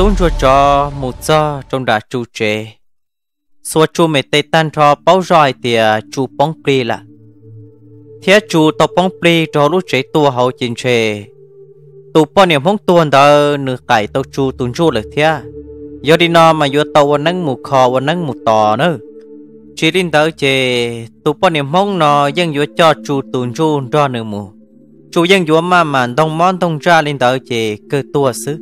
tốn chua cho một giờ trong đã chu chế xua chu mẹ tây tan cho bao rồi thì chu bóng pli là thế chu tàu bóng pli cho lúc chế tua hậu chính chế tụ bao niệm hông tuần đó nửa cải tàu chu tuần chu được thế giờ đi nó mà giờ tàu nâng một kho vẫn nâng một tò nữa. Chỉ đến tới chế tụ bao niệm hông nó dân giờ cho chu tuần chu cho nửa mù. Chủ dân giờ mà mà đông món đông ra lên tới chế cơ tua xứ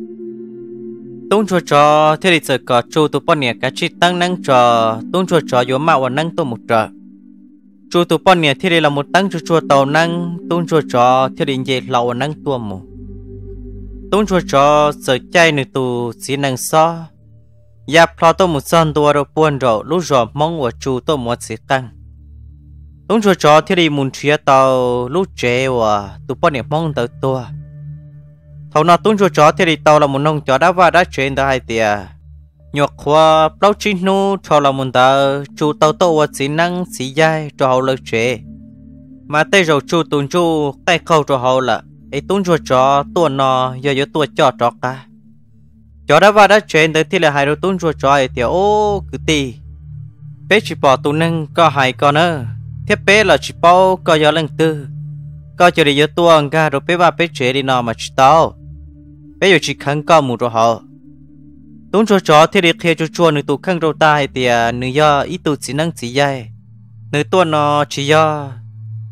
tung chua cho thế thì giờ có chú tụ bọn nè cá chi tăng năng cho. Tung chua cho yếu mạo và năng tu một trợ chú tụ bọn nè thế thì là một tăng cho chua tàu năng. Tung chua cho thế thì về lâu năng tua một. Tung chua cho giờ chạy nữ tu chỉ năng so ya plo to một son tua rồi buồn rồi, lúc rồi mong của chu tôi một sẽ tăng. Tung chua cho thì đi muốn chia tàu, lúc chế và tu bao nè mong tới tua thầu nào tung cho chó thì đi tàu là một nông chó đã và đã chuyển đó hai tia nhọc khoa bao chi nu, cho là một tờ. Chủ tàu tàu và chỉ năng chỉ dài cho hậu lực chế mà tây rồi chủ tung chủ tay khâu cho hậu là ấy tung cho chó tuần nó, giờ giờ tua chó chó cả. Chó đã và đã chuyển tới thì là hai đôi tung cho ấy thì ô, cứ tì. Bé chỉ bỏ tung năng có hai con nữa thiết bé là chỉ bao có giờ lần tư. Có chỉ đi giờ tuần anh rồi bé ba bé chế đi nọ mà chỉ tao bây giờ chỉ khăn cao mù rồi họ tung cho chó thì để kia cho chua nữ tu khăn rồi ta hay thì nữ do ít tu chỉ năng chỉ dây nữ tua nó chỉ do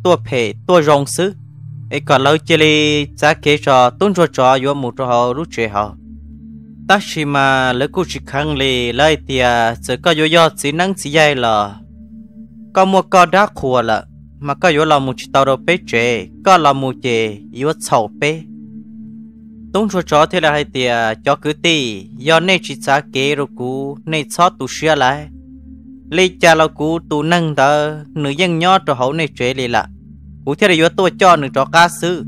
tua phê tua rong sứ ấy còn lâu chơi li giá kế cho tốn cho cho vô một cho họ rút chuyện họ ta chỉ mà lỡ cô chỉ khăn lì lại thì chỉ có vô do chỉ năng chỉ dây là có mua có đá khua là mà có vô là một chỉ tàu đồ bế chế có là một chế vô sầu bế tung cho chó thế là hay thì cho cứ tì, do nên chỉ xa kế rồi cú nên xót tu sửa lại. Lấy cha là cú tu nâng tờ, nữ dân nhỏ cho hậu này chế lì là cú thế là do tôi cho nữ cho cá sư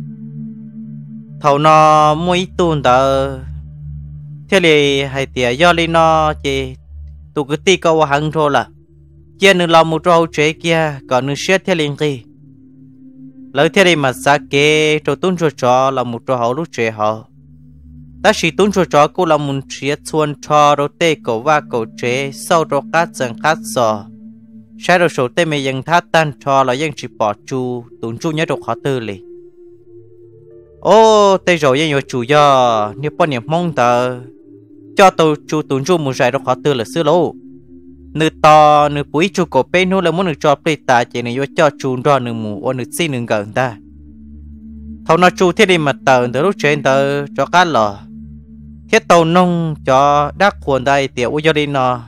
thầu nó mỗi tuần tờ thế là hay tiệt do lên nó chỉ tụ cứ ti câu hàng thôi là chia nữ lòng một trâu chế kia còn nữ xia thế liền gì lời thế đi mà xa kê cho tuân cho cho là một trò hậu lúc trẻ họ ta chỉ tuân cho cho cô là một chia chuôn cho đồ tê cổ và cổ trẻ, sau đó cắt dần cắt sò sai đồ số tê mày dần thắt tan cho là dần chỉ bỏ chu tuân chu nhớ được khó tư lì. Ô, tê rồi dần chủ do nếu bọn niệm mong tờ. Cho tôi chu tuân chu một giải được khó tư là xưa lâu nữ to nữ bụi chu cổ bên nu là muốn nữ cho bê ta chỉ nữ cho chu đo nữ mù, ô nữ xin nữ gần ta thâu nó chu thiết đi mà tờ từ lúc trên tờ, cho cá lò. Thiết tàu nông cho đắc quần đây, tiểu ô cho đi nó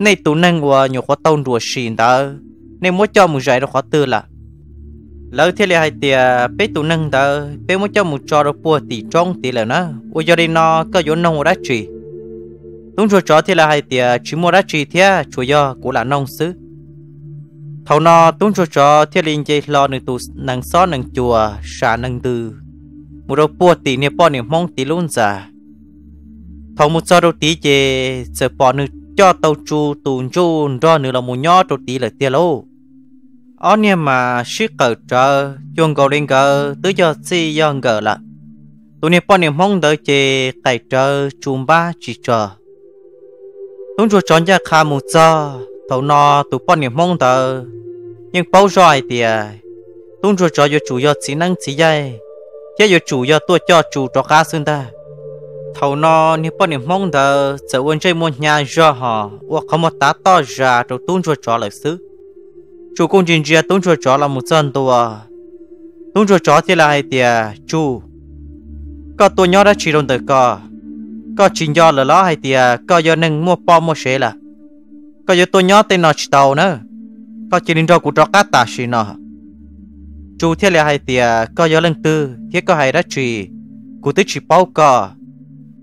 nay tụ năng của nhiều khó tàu đùa xin tờ nên muốn cho một giải nó khó tư là. Lỡ thiết là hai tia bê tụ năng đó bê muốn cho một cho nó bùa tỷ trong tỷ là nó. Ô giờ đây nó có vốn nông đã chỉ đúng rồi, chó thì là hai tia chỉ mua đã chỉ thế à, chủ do cũng là nông sứ thầu nó đúng rồi, chó thì linh dây, lo nâng tu năng xó nâng chùa xả nâng tư. Một đầu bùa tỷ nè, bò nè mong tỷ luôn giả thầu một giờ đầu tí chơi sợ bò nè cho tàu chu tùn chu do nữa là một nhỏ đầu tí là tiền lâu ở nhà mà ship cờ trợ chuông cầu lên cờ tứ cho si do ngờ là tụi này bò niệm mong đợi chơi cày trợ chùm ba chỉ chờ tôi rồi, chọn ra khá một giờ tàu nó tụi bọn niệm mong tờ. Nhưng bao rồi thì à. đúng rồi, cho chủ yếu chỉ năng chỉ dây. Yếu chủ yếu tôi cho chủ cho cá xương ta thầu nó nếu bao niệm mong tờ. Sẽ quên chơi một nhà do họ. Hoặc không một tá to ra rồi tung cho chó lịch sử chủ công trình chia tung cho chó là một dân tôi tung cho chó thì là hai thì à? chủ có tôi nhớ đã chỉ đồng tới cả có chuyện do là lo hay tia à, có do nâng mua bò mua xe là. Có do tôi nhớ tên nó chỉ tàu nữa. Có chỉ đến cho cụ cho cá ta xí nó chủ thiết là hay tia à, có do lần tư, thiết có hai đã chỉ cụ tới chỉ bao có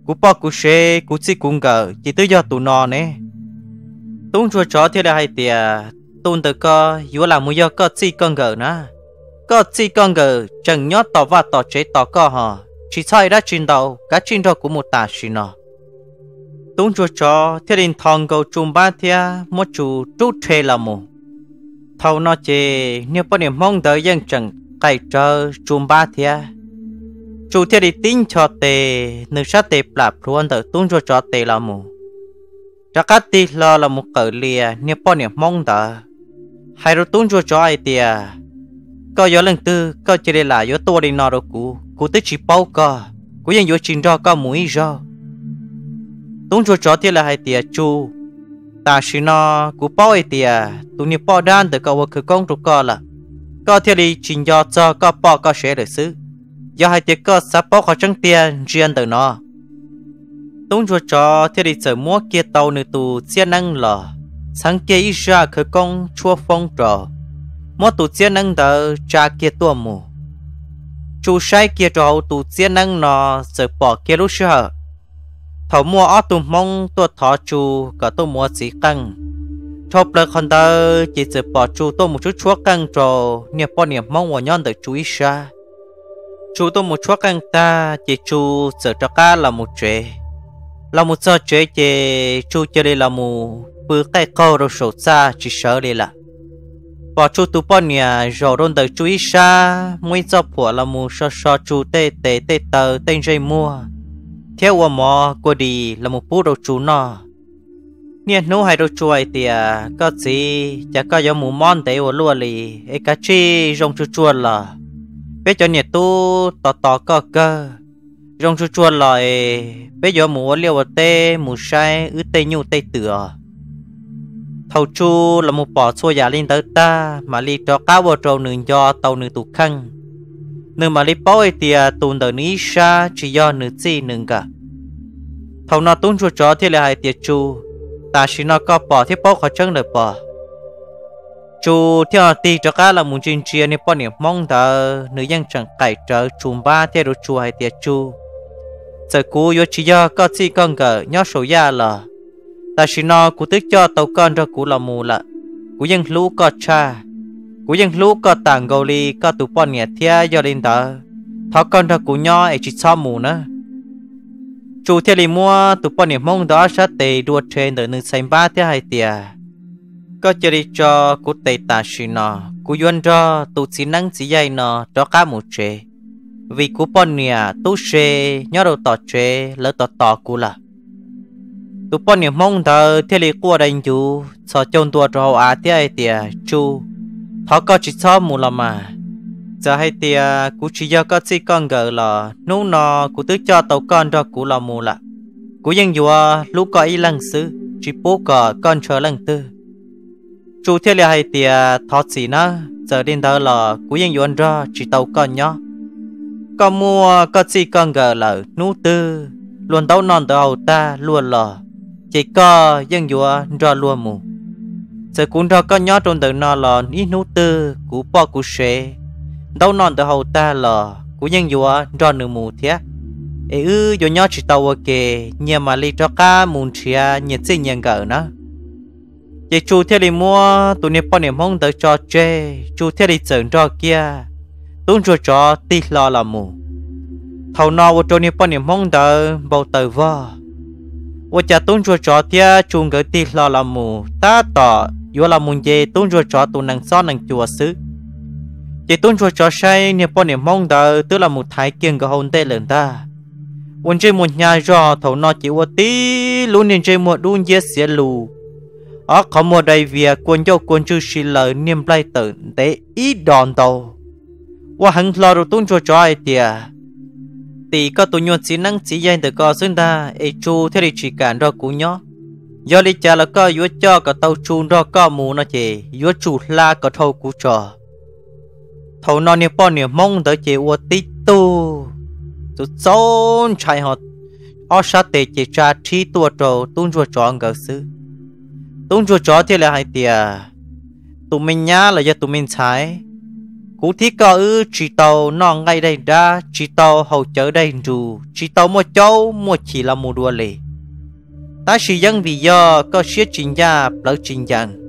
cú bao cú xe cú chỉ cũng gờ chỉ tới do tụ nó nè. Tung chua chó thiết à, là hay tiệt tung từ co yếu là mua do có chỉ con gờ nữa. Có chỉ con gờ chẳng nhớ tỏ và tỏ chế tỏ co hả chỉ sai đã trình đầu cả trình đầu của một tà xin nó tung chua chó thì đình thong cầu chung ba thia một chú trú thuê là mù. Thầu nó chê, nếu bao niệm mong đợi dân chẳng cày chờ chung ba thia. Chủ thiết đi tin cho tề, nữ sát tề bạp luôn tờ tung cho cho tề là mù. Cho các tì lo là một cỡ lìa, nếu bao niệm mong đợi. hai rồi tung cho cho ai tìa có gió lần tư có chỉ để là gió tôi đi nọ đó cũ cũ tới chỉ bao có cú ยัง yếu chín ra có mũi ra tung cho chó thì là hai tia chu. Ta xin nó cũ bao ấy tia tụ nia bao đan từ có cái công trục co là. Có thiết đi chín cho cho có bao có sẽ được xứ. Do hai tiệc có sắp bao khó trăng tiền riêng từ nó. Tung cho chó thì đi chờ mua kia tàu nữ tù xe năng lò. Sáng kia ít ra khởi công chua phong trò mua tụ chia năng tờ cha kia tua mù. Chú sai kia trò tụ chia năng nó sợ bỏ kia lúc sợ thầu mua ở tụ mong tua thọ chú cả tụ mua sĩ căng. Chọc lời con tờ chỉ sợ bỏ chú tôi một chút chúa căng trò niệm bỏ niệm mong vào nhon được chú ý xa chú tôi một chúa căng ta chỉ chú sợ cho cá là một chuyện là một sợ chuyện chỉ chú chơi đây là một bữa cái câu rồi sổ xa chỉ sợ đi là bỏ chú tụ bỏ nhà rồi đôn đời chú ý xa. Mỗi giờ phủa là mù so so chú tê tê tê tờ tên dây mua. Theo qua mò qua đi là một bút đầu chú nọ nè nô hai đầu chuối thì có gì chả có giống mù mòn để ở luôn lì. Ấy cá chi rong chú chua là bây giờ nhiệt tu tò tò có cơ. Rong chú chua lại bây giờ mua liều tê, mù sai, ứ tê nhu tê tựa thầu chu là một bỏ xua giả lên tới ta, mà li cho cá vô trâu nương do tàu nương tụ khăn. Nương mà li bao ấy thì à, tụn đời ní xa chỉ do nương chi nương cả. Thầu nó tụn chu chó thì là hai tiệt chu. Ta chỉ nó có bỏ thì bao khó chân được bỏ chu theo ti cho cá là muốn chuyên chia nên bỏ niệm mong đợi nữ dân chẳng cải trở chùm ba theo đồ chu hai tiệt chu. Giờ cú yo chỉ do có chi con gờ nhớ số ya là ta chỉ nó cú tức cho, tàu con cho cú là mù lạ. Cú dân lũ có cha. Cú dân lũ có tàng gầu li có tụ bọn nhẹ thia do lên tờ thọ con cho cú nhỏ ấy chỉ cho mù nữa. Chủ theo li mua tụ bọn nhẹ mong đó sẽ tề đua trên đời nước xem ba thế hai tia có chơi đi cho cú tề ta chỉ nó cú yuan cho tụ chỉ năng chỉ dây nó cho cá mù chế vì cú bọn nhẹ tu chế nhớ đầu tỏ chế lỡ tỏ tỏ cú là tụ bọn niệm mong thờ thế lý qua đánh chú. Cho chôn tua cho à tia ai tia chú. Họ có chỉ cho mù là mà. Giờ hay tia cú chỉ do có chỉ con gờ là nú nọ cú tức cho tàu con cho cú là mù là cú dân dùa lúc có ý lăng sư chỉ bố có con chờ lăng tư. Chú thế lý hay tia thọ chỉ nó. Giờ đến đó là cú dân dùa ra chỉ tàu con nhá có mua, có chỉ con gờ là nú tư. Luôn tàu non tàu ta luôn là chỉ có dân dùa ra luôn mù. Sẽ cũng ra có nhỏ trong đời nó là ní nú tư của bao của xe đâu non từ hậu ta là của dân dùa ra nửa mù thế ê ư do nhỏ chỉ tàu kề, nhà mà lấy cho cá mùn chia nhiệt sinh nhận gỡ nó. Chỉ chú theo đi mua, tụi nè bọn niệm không tới cho chê chú theo đi chở cho kia. Tụi cho cho tì lo là mù. Thầu nó vô tụi nè bọn niệm không tới bầu tới vò. 我家东桌找的中个地老了木，大到有了木节东桌找都能少能做事。chỉ tôn cho cho say niệm bao niệm mong đợi tức là một thái kiên cái hồn tệ lớn ta quân chơi một nhà rõ thầu nó chỉ qua tí luôn niệm chơi một đun giết xỉa lù ở có một đại việc quân cho quân chư xì lời niệm lại tự để ít đòn đầu và hắn lo rồi tôn cho cho ai tiệt thì có tụ nhuận chỉ năng chỉ dành từ có xứng ta ấy chu theo đi chỉ cản đó cú nhó. Do đi cha là có yếu cho có tàu chu đó có mù nó chỉ yếu chủ la có thâu cú trò. Thâu nó niệm bao niệm mong tới chỉ uo tí tu. Tu trốn chạy họ ở sát tề chỉ cha chi tua trò tung chùa trò ngờ sư tung chùa trò thì là hai tiề tụi mình nhá là do tụi mình sai cú thi có ư, chỉ tàu nó ngay đây ra chỉ tàu hậu chở đây dù chỉ tàu mua châu mua chỉ là mua đua lì. Ta chỉ dân vì do có siết trình gia, lỡ trình dân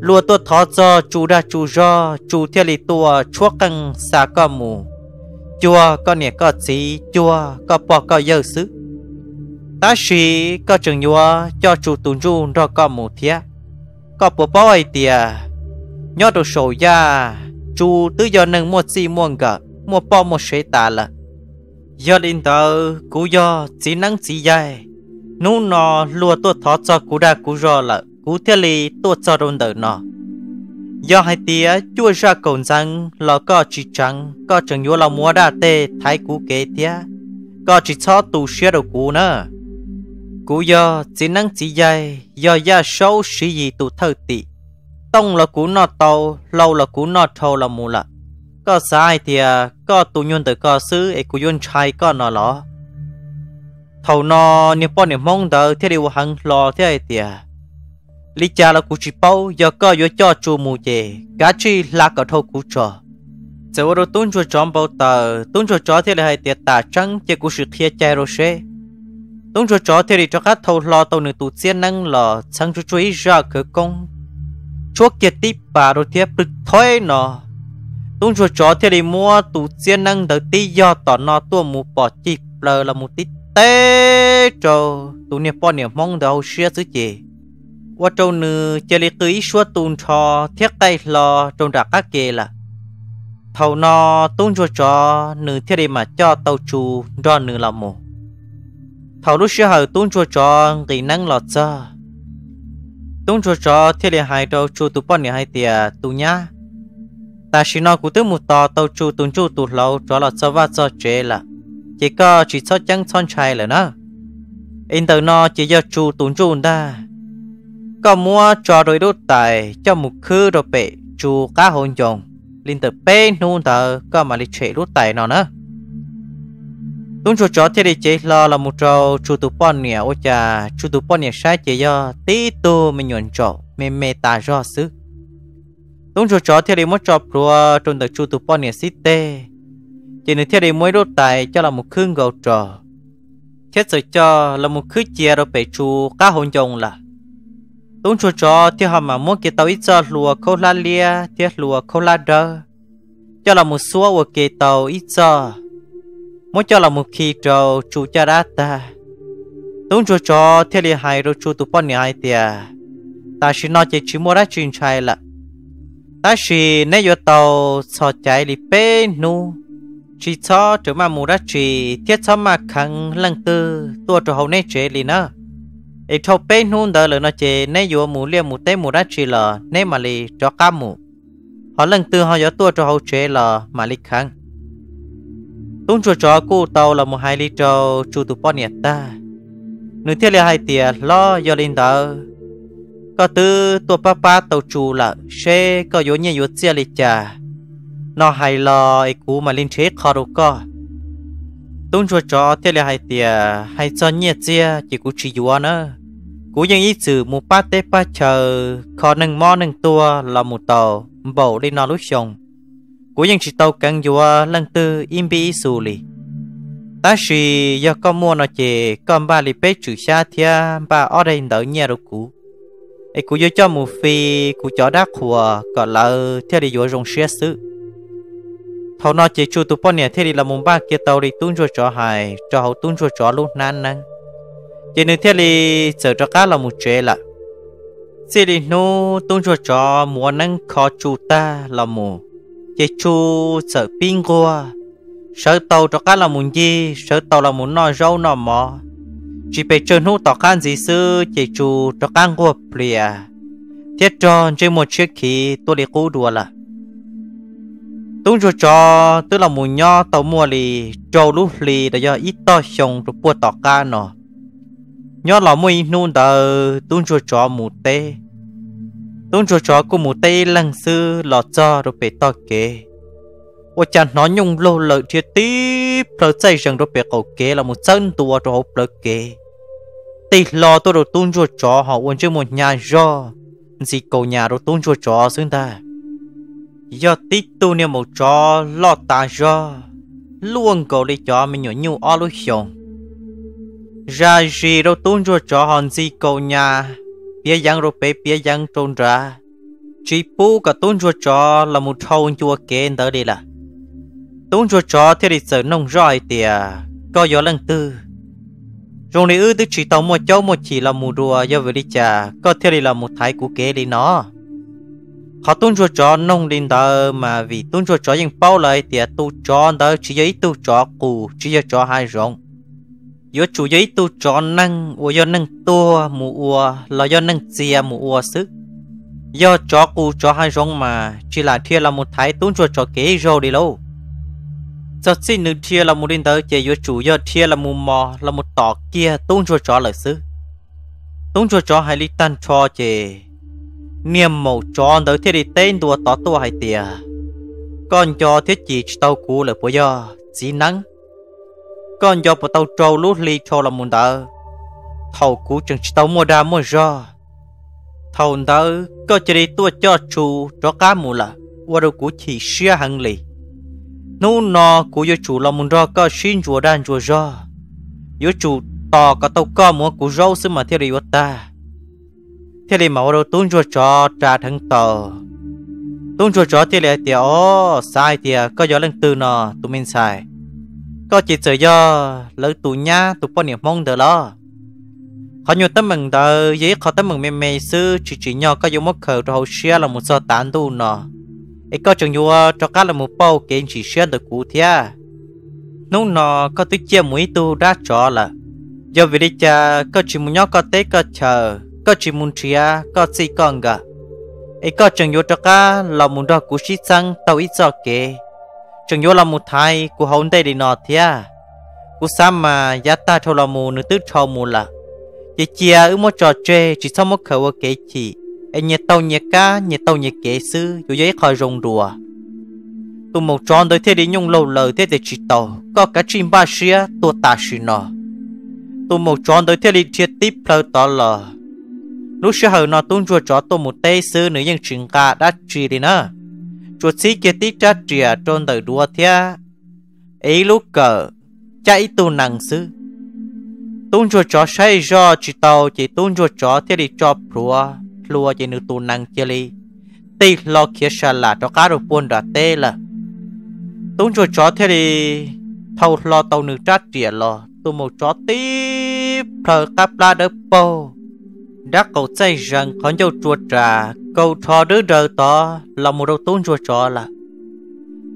lùa tôi thọ cho chủ ra chủ do chủ theo lì tua, chúa căng xa có mù. Chùa, có nẻ có gì chùa, có bỏ có dơ sứ ta chỉ có chừng nhua, cho chủ tùn ru rồi có mù thiệt có bộ bao ai tìa nhớ đồ sổ ya chú tự do nâng một gì muôn gà một bao một sấy ta là. Giờ đến tờ, cú do chỉ năng chỉ dài. Nú nó lùa tôi thọ cho cú đa cú rò là, cú thiết lý tôi cho đồn đỡ nó giờ hai tía chua ra cổng răng là có chỉ trắng có chẳng nhớ là mua đa tê, thái cú kế tía có chỉ cho tù xe đầu cú nữa cú giờ chỉ năng chỉ dài giờ ya sâu sĩ gì tụ thơ tị tông là cú nọ tàu lâu là cú nọ thâu là mù là có sai thì à, có tụ nhon tới có sư ấy cú nhon trai có nọ lọ. Thầu nọ niệm bọn niệm mong đợi thế điều hằng lo thế ấy thì à. lý cha là cú chỉ bao giờ có yếu cho chú mù gì, cá chi là cả thâu cú trò. Giờ rồi tuân cho chọn bao tờ. Tuân cho chó thế là hay tiệt tả trắng chỉ cú sự kia chạy rồi xe Đúng cho chó thì cho các thâu lo tàu nữ tụ chiến năng lò. Sang cho ý ra cửa công. Chúa kia tiếp bà rồi thiếp bực thôi nó. tung cho chó thì mua tủ chiến năng đầu tí do tỏ nó tua mù bỏ chì lờ là một tí tê trò tụ niệm bỏ niệm mong đầu xia xứ chì. Qua trâu nữ chơi lý tưới xua tùn trò thiết tay lò trong ra các kê là. Thầu nó tung cho chó nữ thiết đi mà cho tàu chú do nữ là mù thầu lúc xưa hầu tung cho cho kỹ năng lọt ra tung cho cho thiết liền hai đầu chu tụ bọn nhà hai tia tụ nhá. Ta chỉ nói cụ tư một tò tàu chu tung chu tụ lâu cho là cho va cho chế là. Chỉ có chỉ cho chẳng son trai là nó. In tờ nó chỉ do chu tung chu ta có mua cho đôi đốt tài, cho một khứ đồ bể, chu cá hồn chồng linh tờ bê nôn tờ, có mà lịch chế đốt tài nó nữa đúng chỗ chó thì chế lo là một trâu chú tụ bọn nè. Ô cha chú tụ bọn nè, sai chế do. Tí tu mình nhuận chỗ mê mê ta do xứ. đúng chỗ chó thì một trò pro trong được chú tụ bọn nè, xí tê. Chỉ nên thì mỗi đốt tài cho là một khương gầu trò. Thiết sự cho là một khứ chia rồi bể chú cá hồn chồng là. Đúng chỗ chó thì họ mà muốn kia tàu ít cho lùa khâu la lia thiết lùa khâu la đơ. Cho là một số của kia tàu ít cho mỗi cho là một khi trâu chủ cha đã ta đúng cho cho thế li hai rồi chủ tụ bọn nhai tiề ta chỉ nói chỉ chỉ mua ra chuyện trai là, ta chỉ nếu yo tàu so chạy đi bê nu, chỉ cho trở mà mua ra chỉ thiết cho mà khăng lăng tư, tua cho hậu nay chế li nữa ấy thâu bê nu đỡ là nó chế nếu yo mua liền mua tê mua ra chỉ là nếu mà li cho cá mua họ lăng tư họ giờ tua cho hậu chế là mà li khăng tung chua chó cụ tàu là một hai lít trâu chu tụ bọn nhiệt ta. Nửa thiết là hai tiền lo, do linh đạo có tư tổ ba ba tàu chu là xe có yếu nhiều yếu chia lịch trà nó hay lo, ấy cú mà linh chế khó đâu có. Tung chua chó, thiết là hai tiền hay cho nhiệt chia, chỉ cú chỉ yếu nữa. Cú ยัง ý chữ một ba tê ba chờ, khó nâng mò nâng tua là một tàu, bầu đi nó lúc xong của những chỉ tàu càng dùa lần tư im bị xù lì. Ta chỉ do con mua nó chỉ con ba lì bê chữ xa thia ba ở đây đỡ nhà đồ cũ. Ấy cú cho một phi cú cho đá khùa còn là theo đi dùa rong xe sự thầu nó chỉ chú tụ bọn nhà theo đi là mùng ba kia tàu đi tung cho cho hài cho hậu tung cho cho luôn nan năng chỉ nên theo đi sợ cho cá là một chế là chỉ đi nô tung cho cho mua năng khó chú ta là một chỉ chú sợ pin qua sợ tàu cho cá là muốn gì, sợ tàu là muốn nói râu nọ mò. Chỉ phải chơi hút tàu khăn gì sư chỉ chú cho cá qua plea thiết tròn trên một chiếc khí tôi để cú đùa là. Tung cho cho tức là muốn nho tàu mua lì, trâu lúc lì để cho ít to xong rồi bua tàu cá nọ nho là mui nôn tờ tung cho cho một tê tôn cho chó của một tay lăng sư lọt cho rồi bị to kế ô chàng nó nhung lô lợi thiệt tiếp phở chạy rằng rồi bị cầu kế là một chân tua rồi hộp lợi kế tì lo tôi rồi tôn cho chó, họ uống chứ một nhà do gì cầu nhà rồi tôn cho chó xứng ta. Do tí tu niệm một chó lo ta do luôn cầu đi chó mình nhỏ nhu o lúc xong ra gì đâu tôn cho chó, hòn gì cầu nhà bia yang rồi bé bia yang trôn ra chỉ bố cả tôn chúa cho là một thâu chúa kén tới đi là tôn chúa cho thì đi sợ nông roi tìa có gió lần tư rồi này ư tức chỉ tàu một cháu một chỉ là một rùa do về đi chả có thể là một thái của kế đi nó họ tuân cho nông đình tờ mà vì tuân cho những bao lại thì tu cho tờ chỉ giấy tu cho cụ chỉ cho hai rộng yo chủ giấy tu chó năng wo yo năng tua, mù wo là yo năng chia mù wo sức. Do chó cù chó hai rong mà, chỉ là thia là một thái tuân cho chó kế rồi đi lâu. Cho xin nữ thia là một linh đó chỉ yo chủ yo thia là một mò, là một tỏ kia tuân cho chó lợi sức tuân cho chó hai li tan cho chè niềm màu tròn tới thế đi tên đùa tỏ tua hay tìa. Còn cho thiết chỉ tàu cũ là bố do chỉ nắng con do bộ tàu trâu lút li cho là muốn đỡ. Thầu cú chẳng chỉ tàu mua đa mua do thầu đỡ, có chỉ đi tua cho chủ, cho cá mù là, qua đâu cú chỉ xia hàng lì. Nô nọ cú do chủ là muốn do có xin chùa đan chùa do yếu chủ tỏ có tàu có mua cú rau xứ mà theo đi ta. Theo đi mà qua đâu tuôn cho cho trà thằng tò. Tuôn cho cho thế là tiểu sai thì có gió lên từ nọ tụi mình sai có chỉ sợ do lỡ tụi nhá, tụi bọn niệm mong được lo. Họ nhiều tấm mừng đời giấy họ tấm mừng mê mê sư chỉ chỉ nhau có dùng mất khờ, rồi xia là một số tán tu nọ. Ấy có chừng nhiều cho cá là một bao kiện chỉ xia được cụ thia. Nấu nọ, có tôi chia mũi tu đã cho là. Do vì đi cha, có chỉ muốn nhau có tế, có chờ. Có chỉ muốn chia có gì con gà. Ấy có chừng yo cho cá là muốn đó cú sĩ sang tàu ít cho kế chừng yo là một thái cú hôn đây đi nọ thia cú sam mà giá ta cho là mù, nữ tứ cho mù là. Chỉ chia ở một trò chơi chỉ sau một khẩu kế chị, ấy nhẹ tàu nhẹ cá nhẹ tàu nhẹ kế sư yo giấy khỏi rồng đùa tu một tròn tới thế đi nhung lâu lời thế để chỉ tàu có cả chim ba xia tua ta xì nọ. Tu một tròn tới thế đi thiệt tiếp lâu tỏ lờ, lúc xưa hờ nó tung chùa chó tôi một tây sư nữ nhân trình cả đã trì đi nữa chuột xí kia tí cha trìa trôn đời đua thia. Ấy lúc cờ, chạy tu năng sư tung chuột chó say do chỉ tàu, chỉ tung chuột chó thế đi cho prua lua chỉ nữ tu năng kia li tì lo kia xa là cho cá đồ buôn ra tê là tung chuột chó thế đi, thâu lo tàu nữ trát trìa lo tu một chó tí phờ cáp la đỡ bầu đã cầu xây rằng con dâu chùa trà, cầu thọ đứa đời to là một đầu tôn chùa trò là.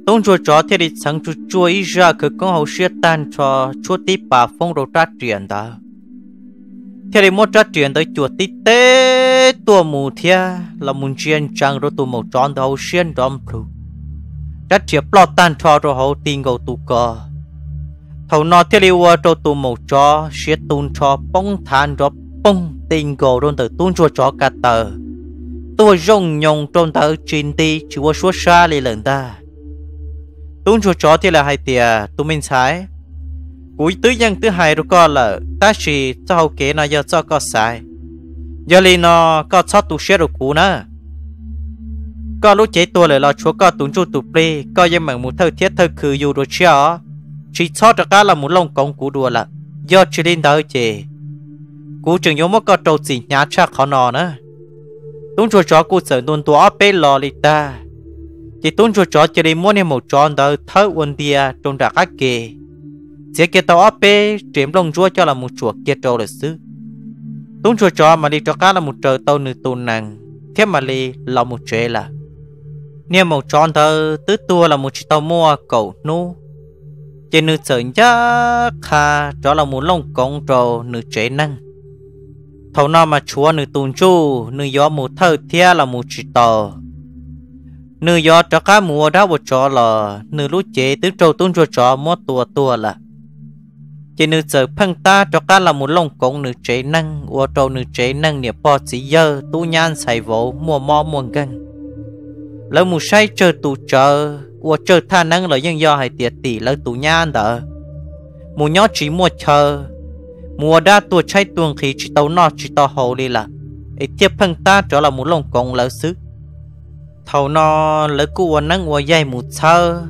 Tôn chùa trò thì đi sang chùa chùa ý ra cứ con hậu xuyên tan cho chùa tí bà phong đầu trát truyền đó. Thì đi một trát truyền tới chùa tí tế tua mù thia là muốn chiên trang rồi tụ màu tròn đầu xuyên đom plu đã truyền plot tan cho rồi hậu tin cầu tụ cờ thầu nọ thì đi qua cho tụ màu cho xuyên tôn cho bóng than rồi bông tình gồ rôn từ tuôn chua chó cả tờ. Tôi rong nhông trong tờ chín ti chúa số xa lì lần ta. Tuôn chua chó thì là hai tia tụi mình sai. Cuối tứ dân thứ hai rồi có là, ta chỉ cho hậu kế nó giờ cho có sai. Giờ lì nó có cho tụ xe rồi cú nữa có lúc chế tôi lại là chúa, có tuôn chua tụ plê có dân mạng một thơ thiết, thơ khử dù rồi chưa chỉ cho cho cả là một lông công cũ đùa là, do chỉ lên đó chế cú chừng nhớ mất có trâu gì nhá chắc khó nọ nữa. Tuấn chùa chó cú sợ nôn tua bê lò lì ta. Chỉ tuấn chùa chó chỉ đi mua nên một tròn đó thơ uốn tia trong đặc ác kề. Chỉ kia tao bê chiếm lông chua cho là một chuột kia trâu lịch xứ tuấn chùa chó mà đi cho cá là một trời tàu nữ tuần nàng. Thế mà đi là một chế là. Nên một tròn thơ, tứ tua là một chiếc tàu mua cầu nu trên nữ sợ nhá kha cho là một lông công trâu nữ chế năng thầu nó mà chúa nữ tùn chu, nữ gió mù thơ thia là mù chỉ tờ. Nữ gió cho cá mùa đã bộ chó là nữ lũ chế tứ trâu tùn cho chó mua tua tua là chỉ nữ giờ phăng ta cho cá là một lông cống nữ chế năng, ua trâu nữ chế năng niệm bò chỉ dơ tu nhan xài vỗ mua mò mua găng. Lỡ mù say chờ tù chờ ua chờ tha năng là dân do hay tiệt tỷ lỡ tù nhan đỡ. Mù nhó chỉ mua chờ mùa đa tua chay tuồng khí chỉ tàu nọ chỉ tàu hồ đi là. Ấy tiếp phân ta cho là một lồng công lỡ xứ. Thầu nọ lỡ cú quần nắng quần dây mù sơ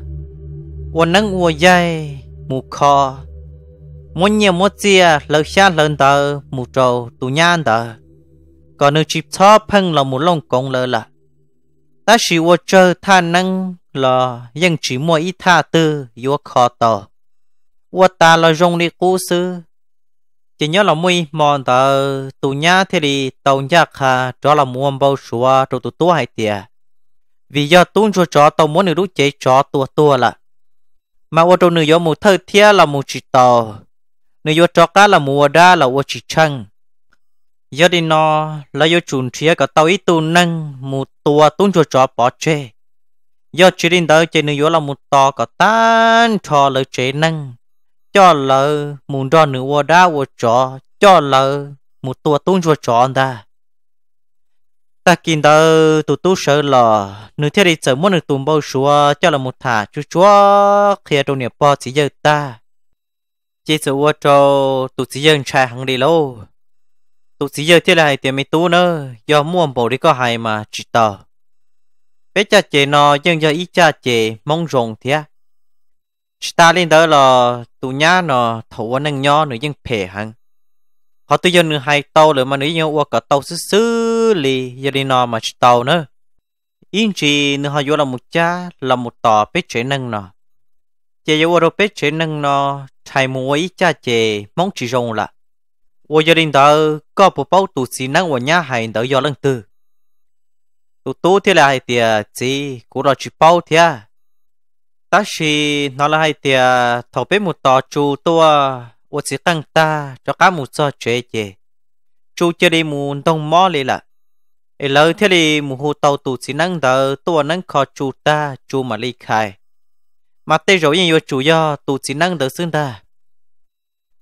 quần nắng quần dây mù kho. Muốn nhiều muốn chia, lỡ xa lần tờ, mù trầu tù nhan tờ. Còn nếu chỉ thọ phân là một lồng công lỡ là. Ta chỉ vô chơi tha năng là nhưng chỉ mua ít tha tư vô kho tờ vô ta là rong đi cú xứ chỉ nhớ là mui, mòn tờ tụ nhá, thế thì tàu nhá khà cho là mua bao số rồi tụ tua hay tiệt vì do tuôn cho chó tàu muốn được chế chó tua tua là. Mà ô tô nửa một thơ thia là một chỉ tàu nửa yếu chó cá là một đa là ô chỉ chăng. Giờ đi nó là yếu chuẩn thia cả tàu ít tu nâng một tua tuôn cho chó bỏ chê. Giờ chỉ đến đó chế nửa là một tàu cả tan cho lời chế nâng cho lỡ muốn cho nữ ô đá ô chó, cho lỡ một tua tung cho chó ta. Ta kinh đó tụ tu sợ lò nửa thế đi chờ muốn được tùm bao xua, cho là một thả chú chúa khi trong nhà bò chỉ giờ ta. Chỉ sợ qua cho tụ chỉ giờ trai hàng đi lâu. Tụ chỉ giờ thế này tiền mấy tu nữa do mua bộ đi có hay mà chỉ tờ. Bé cha chị nó dân giờ ít cha chị mong rồng thế ta lên đó là tụ nhá nó thấu năng nho nữa dân phê hăng họ tự dân hai tàu rồi mà nữ nhau qua cả tàu xứ xứ lì giờ đi nó mà tàu nữa. Yên chỉ nữ họ vô là một cha, là một tòa bế chế nâng nọ chế vô đâu bế chế nâng nọ thầy muối ý cha chè mong chỉ rong là wo giờ đình đó có bộ bao tụ xí năng của nhà hay đó do lần tư. Tụ tụ thế là hai tiệt chỉ cũng là chỉ bao thế ta chỉ nó là hai tia thầu bé một tò chu tua ô chỉ tăng ta, cho cá một cho chế chế. Chu chơi đi muốn đông mò lì là ấy lỡ thế đi mù hồ tàu tụ chỉ năng đỡ tua năng khó chu ta chu mà ly khai. Mà tê rồi nhiều chủ do tụ chỉ năng đỡ xương ta.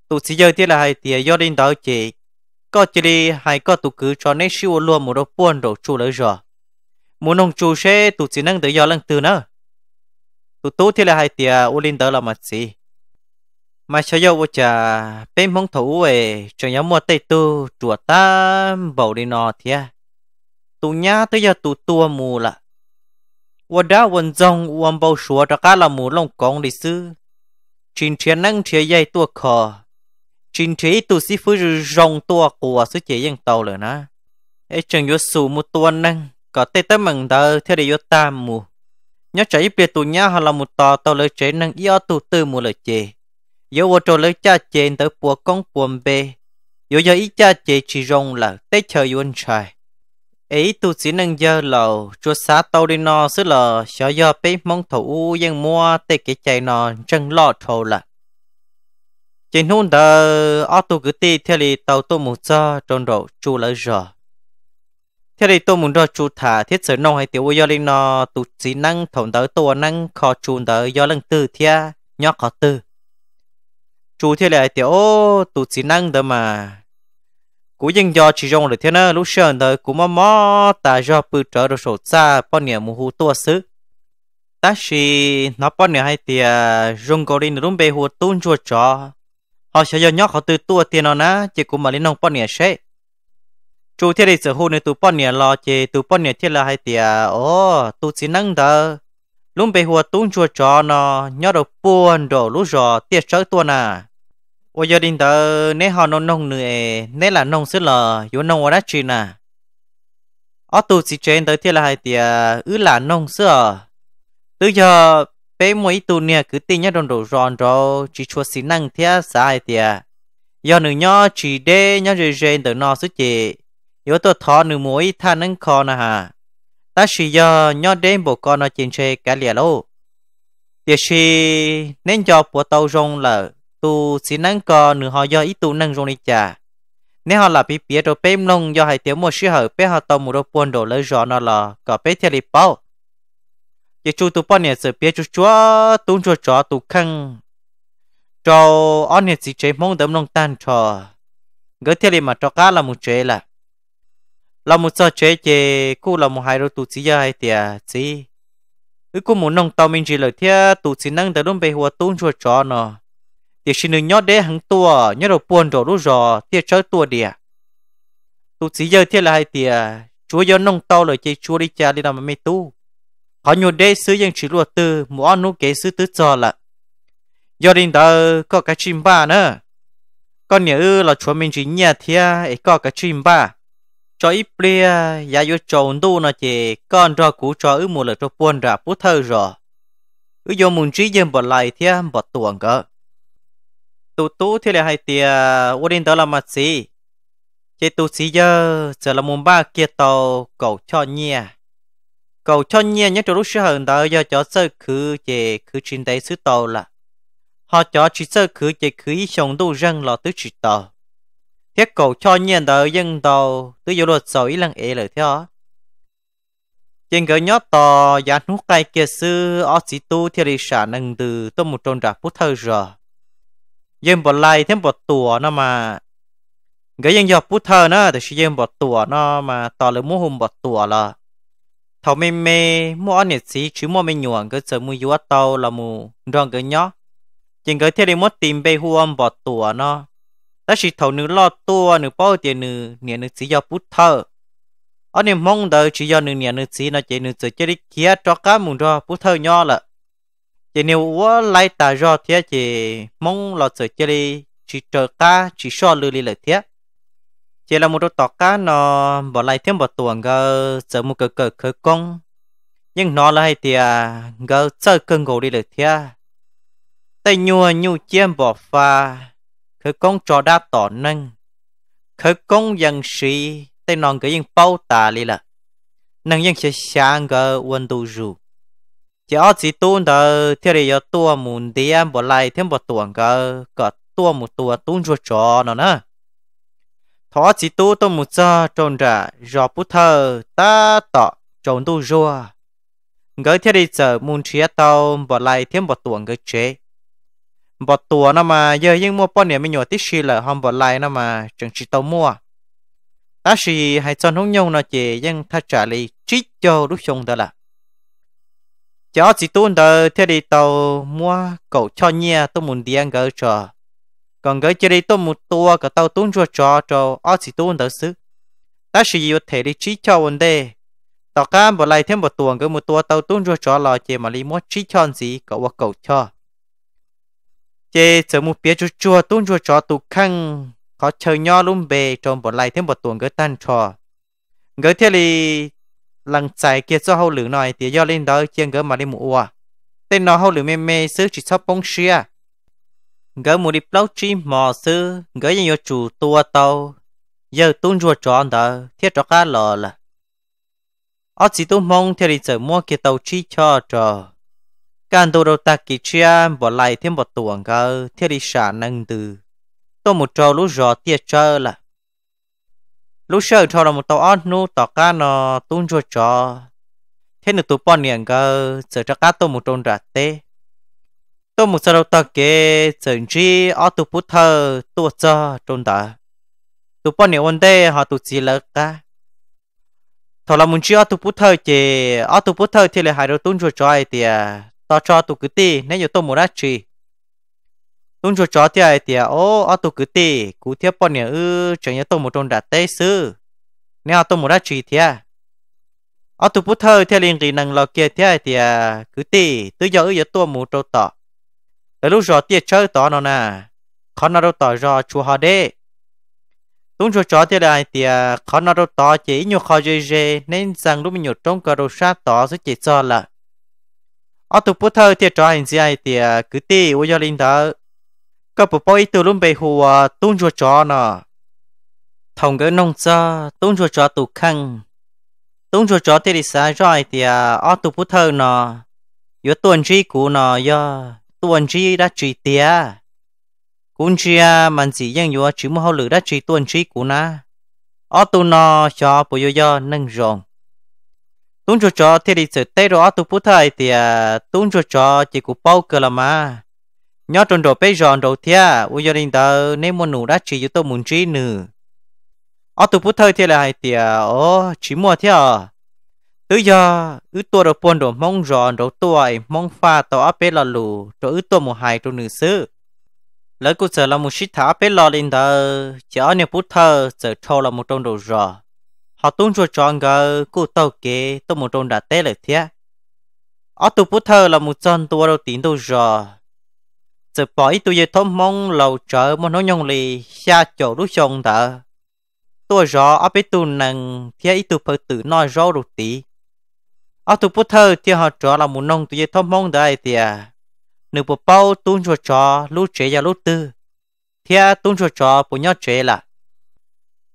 Tụ chỉ giờ thế là hai tia do đến đó chế. Có chỉ đi hai có tụ cứ cho nên siêu luôn một đôi buồn đồ chu lỡ rồi muốn ông chu sẽ tụ chỉ năng đỡ do lần từ nữa tu tu thì là hai tia u linh đó là mặt gì? Mà cho yêu chả, bên mong thủ về cho nhau mua tây tu chùa ta bảo đi nọ thia à. tu nhá, tới giờ tu tua mù là u đã vận dòng uam bao số cho cả là mù lông con đi sư trình chiến năng chế dây tua khờ trình chế tu sĩ phu rong tua của sư chế dân tàu rồi nè ấy chẳng yếu sủ một tua năng có tây tới mừng đỡ theo để yếu ta mù nhớ chạy biệt tụ nhá họ là một tò tàu lời chế năng yếu tụ tư mù lời chế. Yếu vô trò lời cha chế tới bùa con buồn bê yếu giờ ý cha chế chỉ rong là tế chờ yuan trai. Ấy tụ sĩ năng giờ lầu cho xá tàu đi nó xứ lờ sợ giờ bế mong thủ dân mua tê cái chạy nó chân lo thầu là. Trên hôn đờ ô tụ cứ tì theo lì tàu tụ một giờ trong rộ, chu lỡ giờ cái li tôi muốn cho chú thả thiết sử nông hay tiểu do linh nó tụt sĩ năng thổng tới tô năng khó chu tới do lần tư thia nhóc khó tư. Chú thế lại, tiểu tụ chỉ năng đó mà. Cú dân do chỉ dùng được thế nào lúc sơn tới cú mò mò ta do bự trở được sổ xa bao nhiêu mù hú tua xứ ta chỉ nó bao nhiêu hay tiề dùng cầu đi đúng bề hồ tuôn chua chó. Họ sẽ do nhóc họ từ tua tiền nó ná, chỉ cú mà lên nông bao nhiêu sẽ chú thế đi sửa hôn này tu bọn nhà lo chê tu bọn nhà thế là hai tiệt ô tu chỉ năng đó lúc bây hồ tung chùa chó nó nhớ đồ buồn đồ lú rò tiệt chớ tuần à. Ô gia đình đó nè họ nông nông nữa nè là nông sứ lờ yếu nông ở đất chi nè ở tu chỉ trên tới thế là hai tiệt ư là nông sứ à từ giờ bé mỗi tu nè cứ tin nhớ đồ đồ ròn rồi chỉ chùa xí năng thế sai tiệt giờ nữa nhớ chỉ đê nhớ rồi rồi từ nó xứ chị yếu tôi thọ nữ mỗi than nâng khó nà hà. Ta sử giờ nhớ đến bộ con nó trên xe cả lìa lô tiếc sĩ nên cho bộ tàu rong là tu xin nâng có nửa họ do ít tu nâng rong đi chả nếu họ là bị bịa đồ bếm lông do hai tiếng một sự hở bé họ tàu một đồ buồn đồ lấy rõ nó là có bé theo lịch bao. Chỉ chú tu bao nhiêu sự bé chú chúa, tu chúa chó, tu khăng cho anh nhiệt gì chế mong đấm lông tan cho gỡ theo lịch mà cho cá là một chế là là một sao chế chế cô là một hai đồ tu chỉ hai tiệt chỉ cứ cô một nông tàu mình chỉ lời thia, tu chỉ năng tới đông bề hoa tu chùa chúa nó thì xin nhớ để hàng tua nhớ đầu buồn rồi lúc rồi tiệt chơi tua địa tu chỉ giờ thiết là hai tiệt chúa giờ nông tao lời chơi chúa đi cha đi làm mấy tu. Họ nhiều đế sứ dân chỉ luật tư mua ăn nô kế sứ tứ cho là giờ đến đó có cái chim ba nữa con nhớ là chúa mình chỉ nhà thia, ấy có cái chim ba cho ít bia, giá yêu trộn tu nó chỉ con cho cú cho ư một là cho buồn ra bút thơ rồi ư yo muốn trí dân bỏ lại thì bỏ tuồng cơ tu tu thì là hai tia ô đình đó là mặt gì chế tu sĩ giờ giờ là mùng ba kia tàu, cầu cho nhia. Cầu cho nhẹ nhất trong lúc sự hận đó, do cho sơ khứ chế khứ trên đấy xứ tàu là. Họ cho chỉ sơ khứ chế khứ ý sống đủ răng lọ tứ chỉ tàu thiết cầu cho nhiên tờ dân tàu, tứ dụ luật sầu ý lăng ế lời theo. Trên cái nhót tò, giá nút cây kia sư ở sĩ tu theo đi sản nâng từ tôi một tròn rạp bút thơ rồi dân bọt lại thêm bọt tùa nó mà. Cái dân dọc bút thơ nó, thì sẽ dân bọt tùa nó mà tỏ lại mua hùng bọt tùa là thầu mê mê mua anh nhiệt sĩ chứ mua mê nhuận cái sợ mua yếu tàu là mù rong cái nhót. Trên cái theo đi mất tìm bê huom bọt tùa nó ta chỉ thầu nữ lo tua, nữ bao tiền nữ nhà nữ chỉ do bút thơ. Anh em mong đợi chỉ do nữ nhà nữ chỉ nó chỉ nữ chỉ đi kia, cho cá mùng cho bút thơ nho là chỉ nếu quá lại ta do thế chỉ mong là sự chơi chỉ chờ cá, chỉ so lư li lợi thế chỉ là một đôi tọt cá nó bỏ lại thêm một tuần gờ sợ một cờ cờ khởi công nhưng nó là hay thì gờ chơi cơn gỗ đi lợi thế tay nhua nhu chiêm bỏ pha khởi công trò đa tỏ nâng khởi công dân sĩ tay non cái dân bao tà li là nâng dân sẽ sáng gờ 温度 rủ chỉ ở chỉ tuôn đó theo để cho tua muốn đi em bỏ lại, thêm một tuần cơ có tua một tua tuôn cho cho nó nữa thọ chỉ tu tôi một giờ tròn ra rõ bút thơ, ta tọ tròn tu rùa. Gửi theo đi giờ muốn chia tàu, bỏ lại, thêm một tuần cái chế bỏ tua nó mà giờ nhưng mua bao nhiêu mình nhỏ tí xí là không bỏ lại nó mà chẳng chỉ tàu mua. Ta xì hay chọn nó nhung nó chỉ nhưng ta trả lời chỉ cho lúc xong đó là. Cháu chỉ tuôn đời theo đi tàu mua, cậu cho nhia tôi muốn đi ăn gỡ trò. Còn gỡ chơi đi tôi một tua cả tàu tuôn cho trò trò ở chỉ tuôn đời sức ta xì dụng thể đi chỉ cho vấn đề. Tàu cá bỏ lại thêm một tuần gỡ một tua tàu tuôn cho trò lò chơi mà đi mua chỉ cho gì, cậu và cậu cho chế chờ một bia cho chua tuôn cho chó tụ khăn có chờ nho luôn bề trong bỏ lại thêm một tuần gỡ tan trò. Gỡ thế đi lần chạy kia cho hậu lửa nói thì do lên đó chiên gỡ mà đi mua tên nó hậu lửa mê mê sư chỉ sắp bông xia. Gỡ một đi plau chi mò sư gỡ nhiều chủ tua tàu. Giờ tung chua chó đó, thiết cho cá lò là. Ở chỉ tung mong theo đi chợ mua kia tàu chi cho trò càng đồ đầu ta kỳ chia bỏ lại thêm một tuần cơ, thiết đi xả năng từ. Tôi một trò lú gió tiết chơi là. Lúc sợ trò là một tàu ớt nu tàu cá nó tung cho cho thế nữa tụ bỏ niệm cơ sợ cho cá tôi một trông rạt tê. Tôi một sợ đầu ta kê, sợ chi ở tụ bút thơ tụ cho trông đã tụ bỏ niệm vấn tê, họ tụ chỉ lỡ cá. Thầu là muốn chi ở tụ bút thơ chê ở tụ bút thơ thì là hai đầu tung cho cho ai thì tao cho tụ cứ tì nếu như tôi muốn ra chi tung cho chó thì ai thì ô ở tụ cứ tì, cú thiếp bọn nhà ư chẳng nhớ tôi một trong đã tê sư. Nếu tôi một ra chỉ thì ở tụ bút thơ theo liên gì năng lò kia thì ai thì cứ tì tự giờ ư tôi một trâu tọ ở lúc rồi tiệt chơi tọ nó nè khó nào đâu tọ rồi chùa họ đê. Tung cho chó thì ai thì khó nào đâu tọ chỉ nhiều khó dễ dễ nên rằng lúc mình nhiều trong cờ đồ sát tọ sẽ chỉ cho là ở tụ bút thơ thì cho anh gì thì à, cứ tì u giờ linh thơ có bộ bôi từ lúc bề hùa tung cho cho nè thông cái nông cha tung cho cho tụ khăn tung cho cho thì đi xa rồi thì à, ở tụ bút thơ nè yếu tuần trí cũ nó do, tuần trí đã trị tia cũng chỉ à mình chỉ dân yếu chỉ một hậu lửa đã trị tuần trí cũ na ở tụ nó cho bộ yếu do nâng rộng tung cho cho thì đi sự tây rồi tu tụ phút thì à tung cho chỉ cụ bao cơ là mà nhớ trong đồ bây giờ đầu thia u gia đình tờ nên muốn nụ đã chỉ cho tôi muốn trí nữ ở tu phút thời thì là thì tia ô chỉ mua thia từ giờ ứ tua đồ buồn đồ mong giòn đồ tuổi mong pha tàu áp bê là lù rồi ứ tua một hai đồ nữ sư lỡ cụ sợ là một shit thả bê lò lên tờ, chỉ ở nhà phút thời sợ thâu là một trong đồ giò họ tung cho chọn gờ cụ tàu kế tôi một trong đã té lại thế. ở tụ phút thơ là một chân tôi đầu tiên đồ giờ giờ bỏ ít tôi thông mong lầu chợ mà nó nhông lì xa chỗ lúc chồng thở tôi rõ ở bên tu nằng thì ít tôi phải tự nói rõ được tí ở tu bút thơ thì họ cho là một nông tôi thông mong đây thì nếu bộ bao tuôn cho chọn lúc chế và lúc tư thì tuôn cho chọn bộ nhớ chế là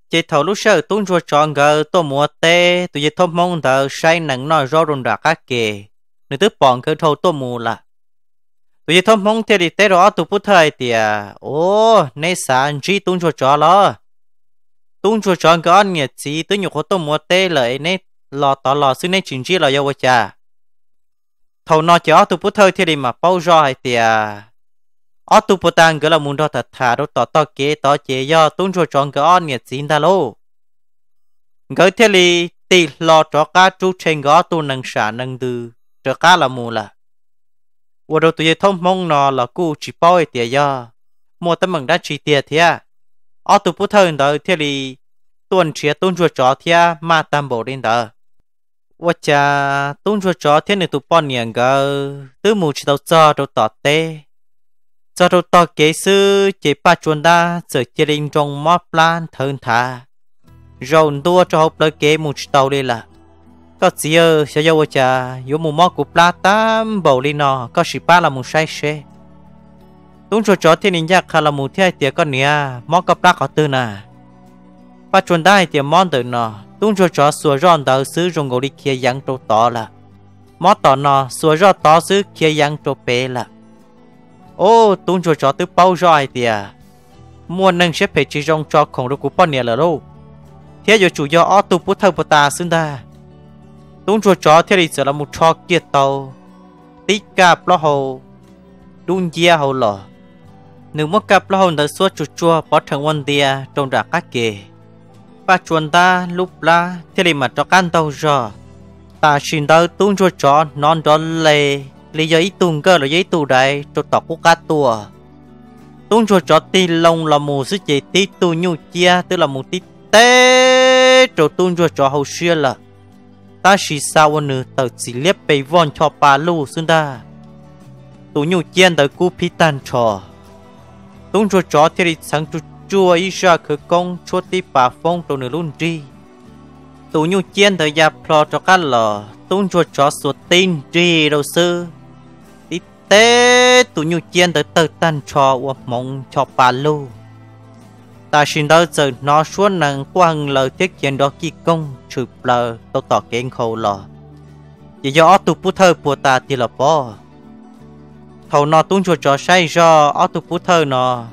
chỉ thầu lúc sau tung ruột tròn gờ, tôi mua tê, tôi chỉ thông mong thờ say nặng nói rõ rồn ra các kề nếu tức bọn cơ thầu tôi mua là tôi chỉ thông mong thế đi tê rõ tôi bút thời tìa à ô nay sáng chi tung ruột tròn lo tung ruột tròn gờ, anh nhiệt gì tôi nhục tôi mua tê lại nay lò tỏ lò xứ nay chính chi là yêu cha. Thầu nó chỉ tôi bút thời thì mà bao rõ hay tìa à, ở tu bồ tát cái là muốn đó thật thà đó tỏ tỏ kế tỏ chế do tung cho chọn cái on nhiệt xin ta lô cái thế li tì lo cho cá chú trên gõ tu nâng xả nâng tư cho cá là mù là và đầu tụi thông mong nó là cụ chỉ bao ấy tiền do mua tấm bằng đã chỉ tiền thế à ở tu bồ tát đó thế li tuần chia tung cho chó thế mà tam bộ đến đó và cha tung cho chó thế này tụ bao nhiêu cái từ mù chỉ đầu cho đầu tỏ tê cho đồ to kế sư chỉ ba chuẩn đa, giờ chỉ linh trong móp lan thân thà rồi đua cho học lời kế một tàu đi là. Có gì ơ sẽ yêu cha yêu một móp của plata bầu đi nó có chỉ ba là một sai xe đúng cho chó thiên ninh giác là một thiên tiệt con nia móp có plata có tư nà. Ba chuẩn đa tiệt món từ nó đúng cho chó sửa ròn đầu sư dùng gỗ đi kia giang trâu to là. Móp tỏ nó sửa ròn to sư kia giang trâu bé là ô tung cho chó từ bao rồi thì à mua nâng xếp phải chỉ rong cho không được của bao nè là đâu. Thế giờ chủ do ở tu bút thâu bút ta xưng ta tung cho chó thế thì sẽ là một trò kiệt tàu. Tí cả lo hồ đun chia hồ lò. Nếu mất cặp lo hồ đã suốt chuột chua bỏ thằng quân tia trong đã các kề. Ba chuẩn ta lúc la, thế thì mà cho can tàu rồi ta xin tới tung cho chó non đó lề lý do ý tung cơ là giấy tù đại cho tỏ của cá tua tung cho cho ti lông là một sự chế tí tu nhu chia, tức là một tí tê cho tung cho cho hậu xưa là, ta chỉ sao nữa tờ chỉ liếp bề von cho bà lưu xưng ta tu nhu chia tờ cú phí tàn cho tung cho cho thì sáng chú chua ý ra khởi công cho tí bà phong tổ nửa luôn đi tu nhu chia tờ gia pro cho cá lò. Tung cho cho số tin đi đầu sư tế tụ nhu chiên tới tơ tan cho ua mong cho bà lưu ta xin đỡ giờ nó xuống năng quăng lời tiết chiến đó kỳ công trừ lờ tôi tỏ kênh khâu lò. Chỉ do tụ bút thơ của ta thì là bò. Thầu nó tung cho cho say do ở tụ bút thơ nó.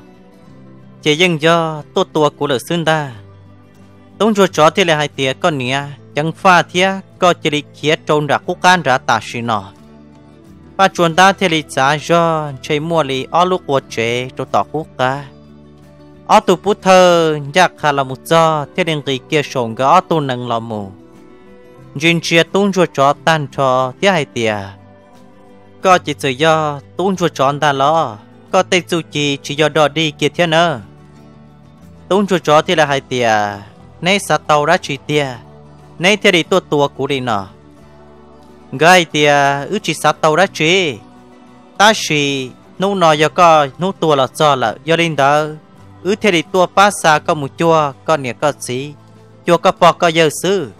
Chỉ dân do tô tua của lời xương ta. Tung cho cho thì là hai tía con nia chẳng pha thía, có chỉ lý kia trôn ra quốc can ra ta xin nó. Và chuẩn ta thì lý trả do chơi mua lý ở lúc của chế cho tỏ quốc ca ở tụ bút thơ chắc khá là một do thế nên người kia sống cái ở tụ nâng là mù duyên chia tung cho chó tan cho thế hai tìa có chỉ tự do tung cho chó ta lo có tê chú chỉ chỉ do đỏ đi kia thế nữa tung cho chó thì là hai tìa nay sát tàu đã chỉ tìa nay thế đi tua tua cũ đi nọ gai thì à, ước chỉ sát tàu đã chế ta chỉ nô nọ giờ có nô tua là cho là do lên đó. Ước thế thì tua ba xa có một chua có nè có gì chua có bò có giờ sư.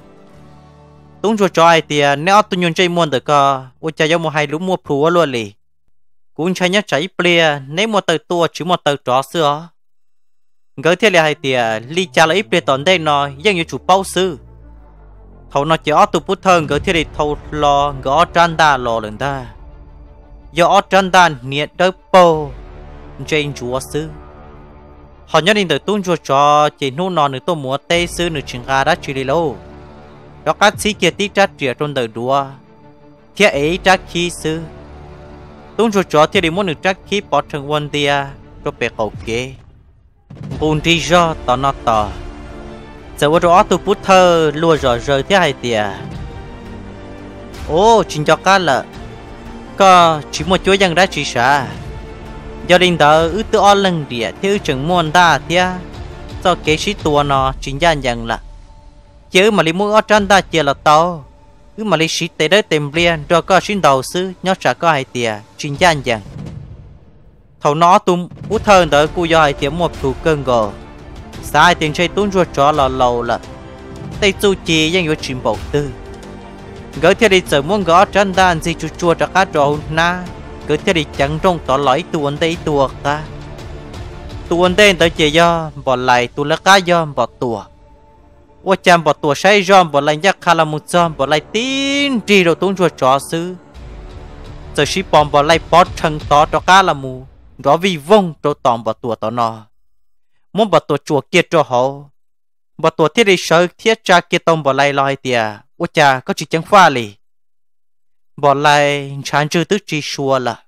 Tung chua cho ai thì à, nếu tôi nhung chơi muôn được co ôi cha giống một hai lũ mua phù luôn lì. Cũng chơi nhớ cháy plea nếu một tờ tua chỉ một tờ chó xưa. Gỡ thế là hai tia à, li cha lấy plea tòn đây nó giống như chủ bao sư thầu nó chỉ ở tụ bút thân gỡ thiết đi thầu lo gõ trăn ta lo lần ta. Do ở trăn ta nhiệt đỡ bồ trên chúa sư. Họ nhớ đến từ tuôn chúa cho, chỉ nô nọ nữa tôi múa tê sư nữa chừng gà đã chỉ đi lâu. Đó các sĩ kia tí trát trịa trong đời đua thiết ấy trát khi sư. Tuôn chúa cho thiết đi muốn được trát khi bỏ trường quân tia, cho bè cầu kế. Bùn đi do tao nó tao giờ tôi ở tu bút thơ lùa rồi rời thế hai tiề ô chính cho cá lợ, có chỉ một chỗ dân đã chỉ xa gia đình đó ư tự ở lần địa thiếu chừng muôn đa thế do kế sĩ tua nó chính gia dân là chứ mà lý muốn ở trên ta chỉ là tao ư mà lý sĩ tế đấy tìm liền rồi có xin đầu sư nhớ trả có hai tiề chính gia dân thầu nó tung bút thơ đó cô do hai tiếng một thủ cơn gồ sai tiền chơi tuôn ruột cho lò lầu là tây chu chi dân yếu chim bầu tư. Gỡ theo đi sợ muốn gõ chân đàn gì chua chua cho cá trò na. Gỡ theo đi chẳng trong tỏ lõi tuôn tây tuột ta. Tuôn tây tới chơi do, bỏ lại tu lá cá do, bỏ tuột ô chăm bỏ tuột say do, bỏ lại nhắc khá là một do lại tin trì đồ tuôn ruột cho sư giờ chỉ bỏ bỏ lại bỏ chân to cho cá là mù đó vì vong cho tòm bỏ tuột tỏ nọ muốn bảo tổ chùa kia cho họ bảo tổ thiết đi sợ thiết cha kia tông bảo lại lại tiề ô cha, có chỉ chẳng pha lì. Bảo lại, chán chưa tức chỉ xua là.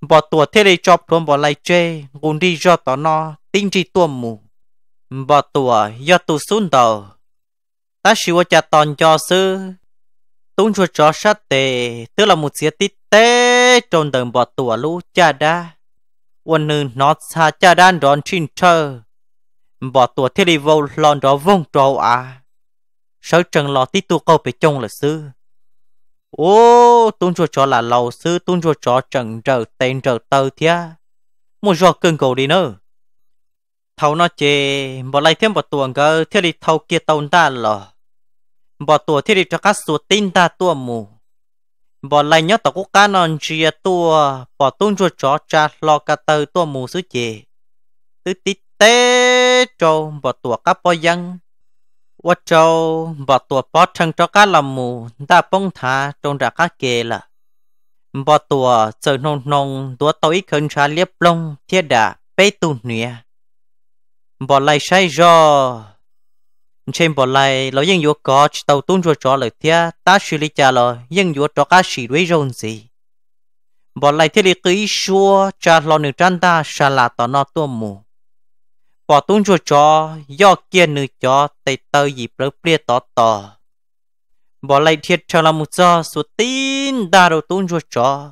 Bảo tổ thiết đi cho plum bảo lại chê gùn đi do tỏ nó tinh chỉ tuôn mù. Bảo tổ do tu xuống đầu. Ta xua cha toàn cho sư tung cho chó sát tề tức là một xía tít tê trong đường bỏ tổ lũ cha đa. วันหนึ่งนอดชาจะด้านดอนชินเธอบอกตัวที่รีโวลอนดอวงโจอาเสือจังรอที่ตัวเขาไปจงละซื้อโอ้ตุ้งชัวจอlà lầuซื้อตุ้งชัวจอจังเจอเต็นเจอเตอเทียมัวจอเกินกูดีเนอะ thầu nó chê bỏ lại thêm một tuần cơ thế thì thầu kia tàu ta lò bỏ tua thế thì cho các số tin ta tua mù bỏ lại nhớ tàu quốc cá non chia tua, bỏ tung cho chó cha lo cả tờ tua mù xứ chè tứ tí tế trâu, bỏ tua cá bò dân quá trâu, bỏ tua bò chân cho cá làm mù ta bông thả trong ra cá kê là bỏ tua chờ nông nông tua tàu ít khẩn cha liếp lông, thiết đà bê tu nịa bỏ lại sai rồi trên bỏ lại lo yên yếu có tàu tuôn cho cho lời thia ta xử lý cha lo yên yếu cho cá sĩ đuôi rôn gì bỏ lại thiết lý kỹ xua cha lo nữ trăn ta xa là tỏ nó tua mù bỏ tuôn cho cho do kia nữ cho tay tơ gì bơ bia tỏ tỏ bỏ lại thiệt cho là một do số tin đa đồ tuôn cho cho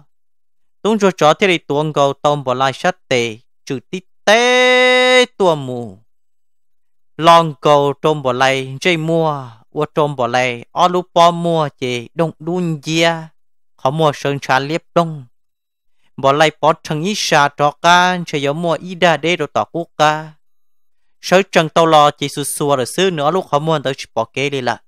tuôn cho cho thiết lý tuôn cầu tông bỏ lại sát tệ trừ tít tế tua mù long cầu trôm bò lầy chơi mua và trôm bò lầy. Ở lúc bỏ mua chỉ đông đun dìa họ mua sơn trà liếp đông. Bò lầy bỏ thằng ít xa trọ ca chơi gió mua ít đa đê đồ tỏ quốc ca. Sớ trần tàu lò chỉ xù xùa rồi xứ nữa, lúc họ mua tới chỉ bỏ kế đi là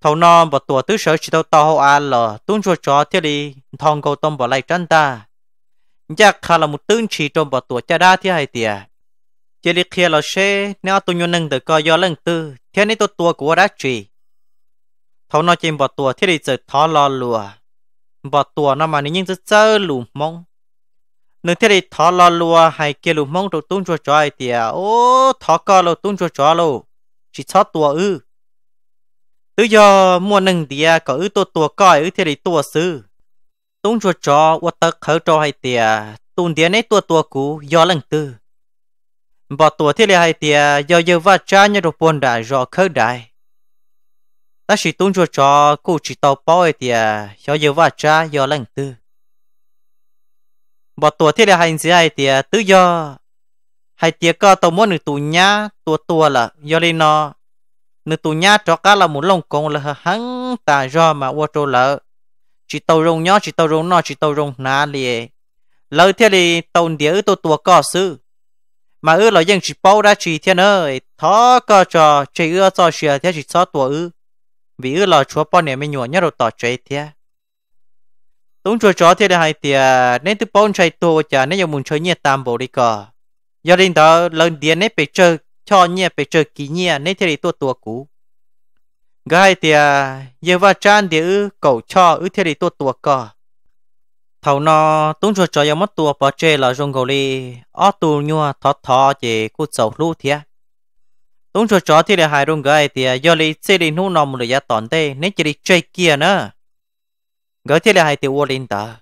thầu non bỏ tùa tứ sớ chỉ tàu tàu họ à lò tung cho chó thế đi thong cầu tôm bò lầy chân ta. Chắc khá là một tương chỉ trong bỏ tuổi cha đa thế hay tiệt chỉ li kia là xe nếu tôi nhon nâng được coi do lần tư, thế này tôi tua của đã chỉ thấu nó chìm bỏ tua thế thì giờ thó lo lùa. Bỏ tua nó mà những rất chơi lù mong nếu thế thì thó lo lùa, hay kia lù mong rồi tung cho cho ai tiệt ô, thó co lo tung cho cho lo chỉ cho tua ư. Tự do mua nâng tiệt có ư tôi tua coi ư, thế thì tua sư tung cho cho và tớ khởi cho hay tiệt tung tiệt này tua tua cũ do lần tư bỏ tuổi thì lại tiề do giờ vợ cha như được buồn đại do khơi đại. Ta chỉ tung cho cho cụ chỉ tàu bao ấy tiề do giờ vợ cha, do lãnh tư. Bỏ tuổi thì lại hay gì hay tiề tự do. Hay tiề có tàu muốn được tù nhá tua tua là do đi nó nữ tù nhá cho cá là một lồng công là hắn ta do mà qua trâu lợ chỉ tàu rồng nhó, chỉ tàu rồng nọ chỉ tàu rồng ná liền lỡ thế thì tàu đĩa tàu tua có sư mà ư là dân chỉ bao ra chỉ thiên ơi. Thó có cho chỉ ư cho xìa thế chỉ cho tuổi ư. Vì ư là chúa bao niệm mình nhổ nhớ rồi tỏ chế thế. Đúng chúa chó thế là hai tia nên từ bao chạy tua chả nên dùng muốn chơi nhẹ tam bộ đi cả gia đình đó, lần tiền nên phải chơi, cho nhẹ phải chơi kỹ nhẹ nên thế thì tua tua cũ. Gai tia à, giờ vào chan thì ư cầu cho ư thế thì tua tua cả thầu nó tung cho cho mất tua bỏ chê là rong gầu li ở tu nhua thọ thọ chỉ cú sầu lu thia tung cho cho thì là hai rong gai thì à, do li xe đi nu nằm rồi ya tòn tê nên chỉ đi chơi kia nữa. Gái thì là hai tiêu linh ta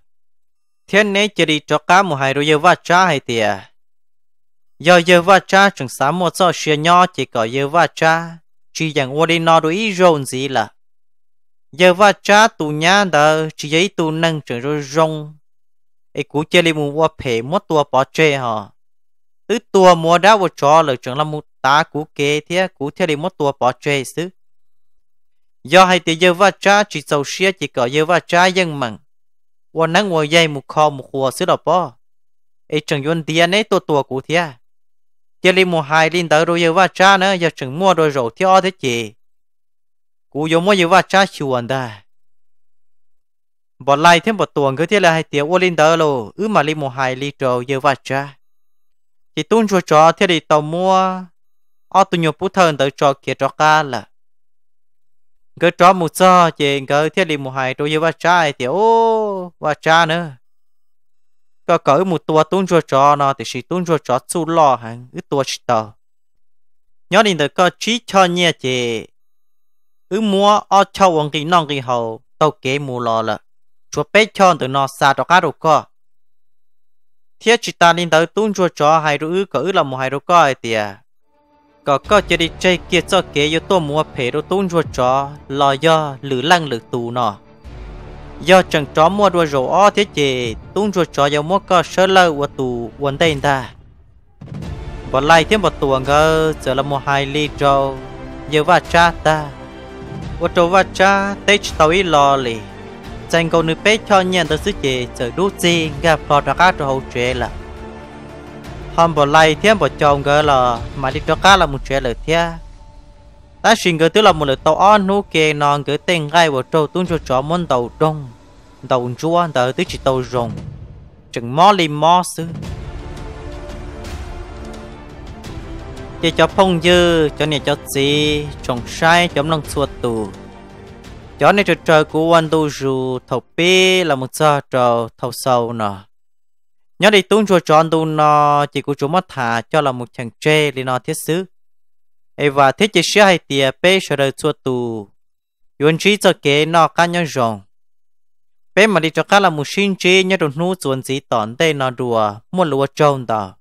thiên nên chỉ đi cho cá một hai rồi giờ vắt cha hai tia giờ giờ vắt cha chẳng sám một số xe nhỏ chỉ có giờ vắt cha chỉ rằng vô đi nó rồi rong gì là giờ va cha tu nhá đờ chỉ giấy tu nâng trở rồi rong. Ấy cú chơi li mua qua phê mua tua bỏ chơi hả? Tứ tua mua đá vô cho lời chẳng là một tá cú kê thế cú theo đi mua tua bỏ chơi xứ. Do hay thì giờ va cha chỉ sầu xia chỉ có giờ va cha dân mặn. Qua nắng ngồi dây một kho một khua xứ đó bỏ ấy chẳng yuan tiền ấy tua tua cú thế chơi li mua hai linh tới rồi giờ va cha nữa, giờ chẳng mua rồi rổ theo thế chị u yo mo yêu va cha chuan da bỏ lại thêm một tuần, cứ thế là hai tiếng ô linh đỡ lô ư mà li một hai li trầu yêu vặt cha thì tuôn cho cho thế thì tàu mua. Ở tụi nhiều bút thân tới cho kia cho ca là. Cứ cho một giờ chị cứ thiết bị một hai đôi yêu cha thì ô vặt cha nữa. Có cỡ một tua tuôn cho cho nó thì chỉ tuôn cho cho chú lo hàng cái tua chỉ tờ. Nhớ đến được có chỉ cho nhẹ chị ừ mua ở cho ông kỳ nong kỳ hậu tàu kế mua lò lợ. Chúa bé cho từ nó xa cho cá đồ co. Thiết chỉ ta lên tới tung chúa cho hai đứa ứ cỡ là một hai đứa coi tiề có có chỉ đi chơi kia cho kế yo tô mua phê đồ tung chúa cho lò do, lử lăng lử tù nọ. Do chẳng chó mua đua rổ o thế chị tung chúa cho yo mua có sơ lơ của tù quần đề ta bọn lại thêm một tuần cơ giờ là một hai ly trâu giờ và cha ta và trâu va cha tết tàu ít lo lì. Dành câu nữ bé cho nhận được sự chế trở đút gì gặp lọt ra các trâu chế là hôm bỏ lại thêm bỏ chồng gỡ là mà đi cho cá là một chế lời thia ta xin gỡ tức là một lời tàu on nô kê non gỡ tên gai vào trâu tung cho chó món tàu đông. Tàu chúa tàu tức chỉ tàu rồng. Chừng mò lì mò sư chỉ cho phong dư, cho nên cho gì trồng sai, cho lòng suốt tù. Cho nên trời trời của quan tu dù thầu pi là một giờ trời thầu sâu nọ. Nhớ đi tuôn cho tròn tu nọ, chỉ của chúng mất thả cho là một chàng tre đi nọ thiết sứ ấy và thiết chỉ sửa hay tiề pe sửa đời suốt tù. Yuan trí cho kế nọ cá nhân rồng. Pe mà đi cho cá là một sinh trí, nhớ được nu chuẩn gì tòn đây nọ đùa muốn lúa trâu đó